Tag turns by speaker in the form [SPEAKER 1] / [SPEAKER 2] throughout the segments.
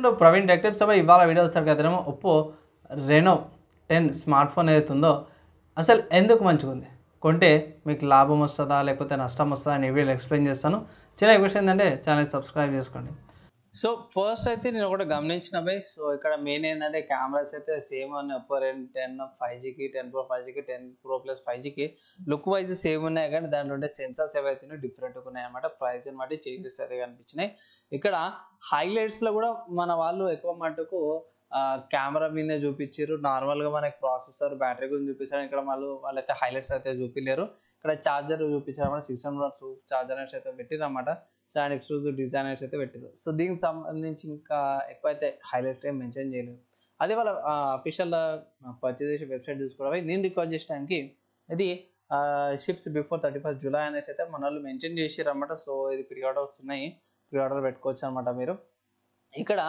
[SPEAKER 1] ఇప్పుడు ప్రవీణ్ డెక్టివ్ సభ ఇవాళ వీడియో వస్తారు కదా Oppo Reno ten smartphone ఏదైతే ఉందో అసలు ఎందుకు మంచిగా ఉంది? కొంటే మీకు లాభం వస్తుందా లేకపోతే నష్టం వస్తుందా అని వీళ్ళు వీడియోలో ఎక్స్ప్లెయిన్ చేస్తాను. చిన్న క్వశ్చన్ ఏంటంటే ఛానల్ సబ్స్క్రైబ్ చేసుకోండి. సో ఫస్ట్ అయితే నేను ఒకటి గమనించిన బై సో ఇక్కడ మెయిన్ ఏంటంటే కెమెరాస్ అయితే సేమ్ అని ఒప్పో రెన్ టెన్ ఫైవ్ జీకి టెన్ ప్రో ఫైవ్ జీకి టెన్ ప్రో ప్లస్ ఫైవ్ జీకి లుక్ వైజ్ సేమ్ ఉన్నాయి. కానీ దాంట్లో ఉండే సెన్సార్స్ ఏవైతే డిఫరెంట్గా ఉన్నాయి అనమాట ప్రైస్ బట్టి చేంజెస్ అయితే కనిపించినాయి. ఇక్కడ హైలైట్స్లో కూడా మన వాళ్ళు ఎక్కువ మటుకు కెమెరా మీదే చూపించారు నార్మల్గా మనకి ప్రాసెసర్ బ్యాటరీ గురించి చూపిస్తారు. ఇక్కడ వాళ్ళు వాళ్ళైతే హైలైట్స్ అయితే చూపించలేరు ఇక్కడ ఛార్జర్ చూపించారు సిక్స్ హండ్రెడ్ ఛార్జర్ అయితే పెట్టిరు సో అండ్ ఎక్స్క్లూజివ్ డిజైనర్స్ అయితే పెట్టారు సో దీనికి సంబంధించి ఇంకా ఎక్కువైతే హైలైట్ ఏం మెన్షన్ చేయలేదు. అదే వాళ్ళ అఫీషియల్ పర్చేజ్ చేసే వెబ్సైట్ చూసుకోవడం నేను రికార్డ్ చేసే ఇది ships before thirty first July అనేసి అయితే మన వాళ్ళు మెన్షన్ చేసారు అనమాట సో ఇది ప్రీ ఆర్డర్స్ ఉన్నాయి ప్రీ ఆర్డర్ పెట్టుకోవచ్చు అనమాట మీరు. ఇక్కడ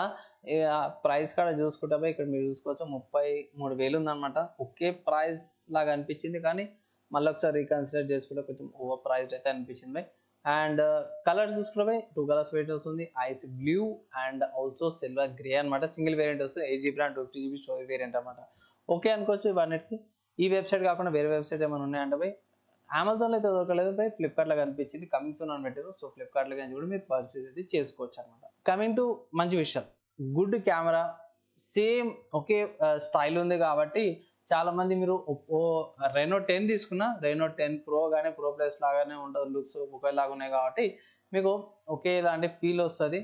[SPEAKER 1] ప్రైస్ కూడా చూసుకుంటే ఇక్కడ మీరు చూసుకోవచ్చు ముప్పై మూడు వేలు ఉందన్నమాట. ఒకే ప్రైస్ లాగా అనిపించింది కానీ మళ్ళీ ఒకసారి రీకన్సిడర్ చేసుకుంటే కొంచెం ఓవర్ ప్రైస్డ్ అయితే అనిపించింది. అండ్ కలర్స్ చూసుకుంటే టూ కలర్స్ వెయిట్ వస్తుంది. Ice blue and also silver grey అనమాట సింగిల్ వేరియంట్ వస్తుంది. Eight GB and two fifty GB storage variant అనమాట ఓకే అనుకోవచ్చు ఇవన్నిటికి ఈ వెబ్సైట్ కాకుండా వేరే వెబ్సైట్ ఏమైనా ఉన్నాయంటే పోయి అమెజాన్లో అయితే దొరకలేదు పోయి ఫ్లిప్కార్ట్లో కనిపించింది. కమింగ్ సోన్ అని పెట్టారు. సో ఫ్లిప్కార్ట్లో కానీ కూడా మీరు పర్చేస్ అయితే చేసుకోవచ్చు అనమాట కమింగ్ టు మంచి విషయం. గుడ్ కెమెరా సేమ్ ఒకే స్టైల్ ఉంది కాబట్టి చాలా మంది మీరు ఓ రెనో టెన్ తీసుకున్నా రెనో టెన్ ప్రో కానీ ప్రో ప్లస్ లాగానే ఉంటుంది లుక్స్ ఒకేలాగా ఉన్నాయి కాబట్టి మీకు ఒకే ఇలాంటి ఫీల్ వస్తుంది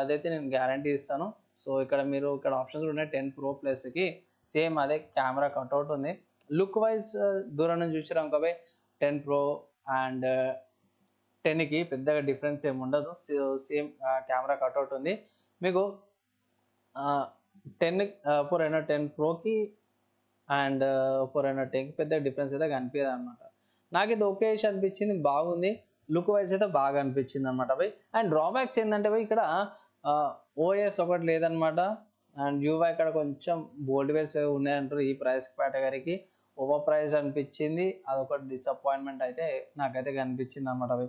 [SPEAKER 1] అదైతే నేను గ్యారంటీ ఇస్తాను. సో ఇక్కడ మీరు ఇక్కడ ఆప్షన్స్ ఉన్నాయి టెన్ ప్రో ప్లస్కి సేమ్ అదే కెమెరా కట్అవుట్ ఉంది. లుక్ వైజ్ దూరం నుంచి చూసారు కాబట్టి టెన్ ప్రో అండ్ టెన్కి పెద్దగా డిఫరెన్స్ ఏమి ఉండదు. సేమ్ కెమెరా కట్అవుట్ ఉంది. మీకు టెన్ ఇప్పుడు రెనో టెన్ ప్రోకి అండ్ uh, ఒప్పో రెనో పెద్ద డిఫరెన్స్ అయితే కనిపించదు అనమాట నాకు ఇది ఓకే అనిపించింది బాగుంది. లుక్ వైజ్ అయితే బాగా అనిపించింది అనమాట భయ్ అండ్ డ్రాబ్యాక్స్ ఏంటంటే భయ్ ఇక్కడ uh, ఓఎస్ ఒకటి లేదనమాట అండ్ యూవా ఇక్కడ కొంచెం బోల్డ్ వేర్స్ ఉన్నాయంటారు ఈ ప్రైస్ కేటగిరీకి ఓవర్ ప్రైస్ అనిపించింది. అదొక డిసప్పాయింట్మెంట్ అయితే నాకైతే కనిపించింది అనమాట అవి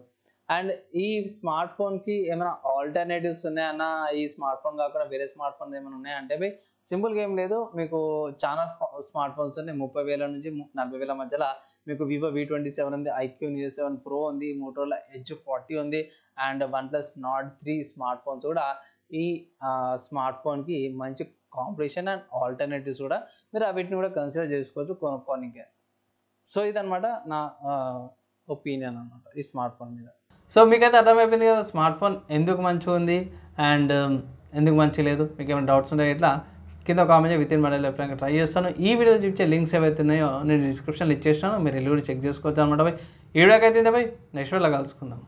[SPEAKER 1] అండ్ ఈ స్మార్ట్ ఫోన్కి ఏమైనా ఆల్టర్నేటివ్స్ ఉన్నాయన్నా? ఈ స్మార్ట్ ఫోన్ కాకుండా వేరే స్మార్ట్ ఫోన్ ఏమైనా ఉన్నాయంటే అవి సింపుల్గా ఏం లేదు. మీకు చాలా స్మార్ట్ ఫోన్స్ ఉన్నాయి. ముప్పై వేల నుంచి నలభై వేల మధ్యలో మీకు వివో వి ట్వంటీ సెవెన్ ఉంది ఐక్యూ న్యూ సెవెన్ ప్రో ఉంది మోటోలా హెచ్ ఫార్టీ ఉంది and OnePlus Nord three smartphones కూడా ఈ స్మార్ట్ ఫోన్కి మంచి కాంపిటీషన్ అండ్ ఆల్టర్నేటివ్స్ కూడా మీరు వీటిని కూడా కన్సిడర్ చేసుకోవచ్చు కొనుక్కోనికే సో ఇదనమాట నా ఒపీనియన్ అనమాట ఈ స్మార్ట్ ఫోన్ మీద. సో మీకైతే అర్థమైపోయింది కదా స్మార్ట్ ఫోన్ ఎందుకు మంచిగా ఉంది? అండ్ um, ఎందుకు మంచి లేదు? మీకు ఏమైనా డౌట్స్ ఉంటే ఇట్లా కింద కామెంట్ విత్ ఇన్ మడలో ఎప్పుడైనా ట్రై చేస్తాను. ఈ వీడియో చూపించే లింక్స్ ఏవైతే ఉన్నాయో నేను డిస్క్రిప్షన్లో ఇచ్చేస్తాను. మీరు వెళ్ళి కూడా చెక్ చేసుకోవచ్చు అనమాట ఈ వీడియోకి అయితే బై నెక్స్ట్ వీడియోలో కలుసుకుందాం.